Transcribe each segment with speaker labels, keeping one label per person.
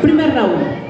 Speaker 1: Primeiro round.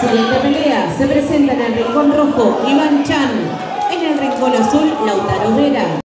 Speaker 1: Siguiente pelea, se presenta en el Rincón Rojo Iván Chan, en el Rincón Azul Lautaro Vera.